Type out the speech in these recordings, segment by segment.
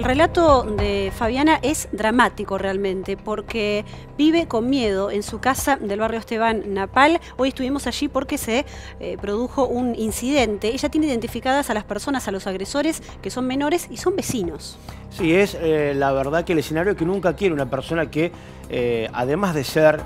El relato de Fabiana es dramático realmente porque vive con miedo en su casa del barrio Esteban Napal. Hoy estuvimos allí porque se eh, produjo un incidente. Ella tiene identificadas a las personas, a los agresores que son menores y son vecinos. Sí, es eh, la verdad que el escenario que nunca quiere una persona que, eh, además de ser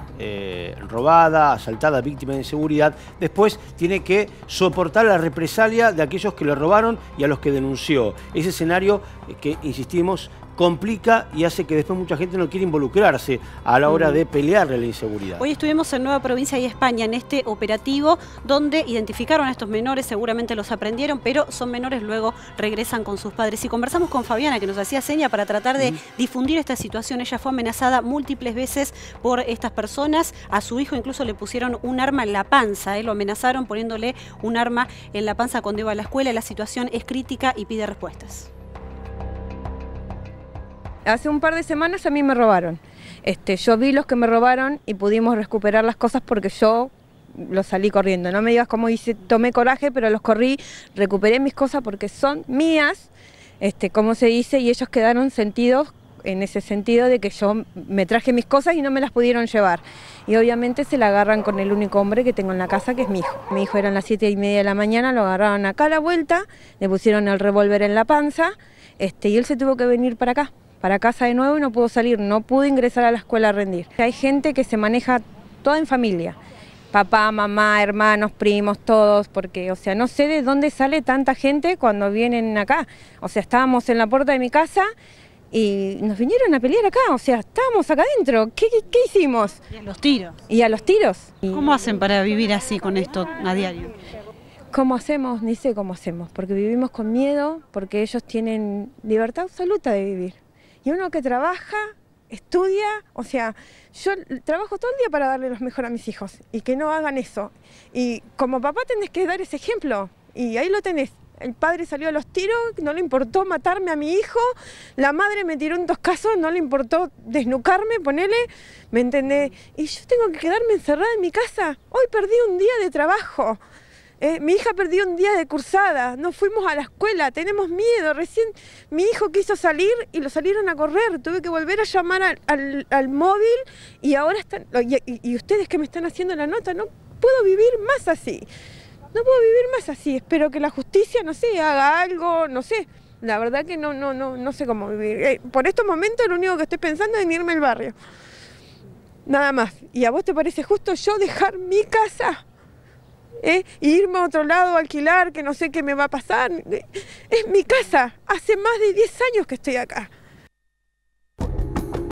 robada, asaltada, víctima de inseguridad, después tiene que soportar la represalia de aquellos que le robaron y a los que denunció. Ese escenario que, insistimos, complica y hace que después mucha gente no quiera involucrarse a la hora de pelearle la inseguridad. Hoy estuvimos en Nueva Provincia y España en este operativo donde identificaron a estos menores, seguramente los aprendieron, pero son menores, luego regresan con sus padres. Y conversamos con Fabiana, que nos hacía seña para tratar de difundir esta situación. Ella fue amenazada múltiples veces por estas personas. A su hijo incluso le pusieron un arma en la panza, ¿eh? lo amenazaron poniéndole un arma en la panza cuando iba a la escuela. La situación es crítica y pide respuestas hace un par de semanas a mí me robaron. Este, yo vi los que me robaron y pudimos recuperar las cosas porque yo los salí corriendo. No me digas cómo hice, tomé coraje, pero los corrí, recuperé mis cosas porque son mías, este, como se dice, y ellos quedaron sentidos en ese sentido de que yo me traje mis cosas y no me las pudieron llevar. Y obviamente se la agarran con el único hombre que tengo en la casa, que es mi hijo. Mi hijo era a las siete y media de la mañana, lo agarraron acá a la vuelta, le pusieron el revólver en la panza, este, y él se tuvo que venir para acá para casa de nuevo y no pudo salir, no pudo ingresar a la escuela a rendir. Hay gente que se maneja toda en familia, papá, mamá, hermanos, primos, todos, porque, o sea, no sé de dónde sale tanta gente cuando vienen acá. O sea, estábamos en la puerta de mi casa y nos vinieron a pelear acá, o sea, estábamos acá adentro, ¿Qué, hicimos? Y a los tiros. Y a los tiros. ¿Cómo hacen para vivir así con esto a diario? ¿Cómo hacemos? Ni sé cómo hacemos, porque vivimos con miedo, porque ellos tienen libertad absoluta de vivir. Y uno que trabaja, estudia, o sea, yo trabajo todo el día para darle lo mejor a mis hijos y que no hagan eso. Y como papá tenés que dar ese ejemplo y ahí lo tenés. El padre salió a los tiros, no le importó matarme a mi hijo, la madre me tiró en dos casos, no le importó desnucarme, ponele, ¿me entendés? Y yo tengo que quedarme encerrada en mi casa. Hoy perdí un día de trabajo. Eh, mi hija perdió un día de cursada, no fuimos a la escuela, tenemos miedo. Recién mi hijo quiso salir y lo salieron a correr. Tuve que volver a llamar al, móvil y ahora están. Y, ustedes que me están haciendo la nota, no puedo vivir más así. No puedo vivir más así. Espero que la justicia, no sé, haga algo, no sé. La verdad que no, no, no, no sé cómo vivir. Eh, por estos momentos lo único que estoy pensando es irme al barrio. Nada más. ¿Y a vos te parece justo yo dejar mi casa? ¿Eh? irme a otro lado alquilar, que no sé qué me va a pasar. Es mi casa, hace más de 10 años que estoy acá.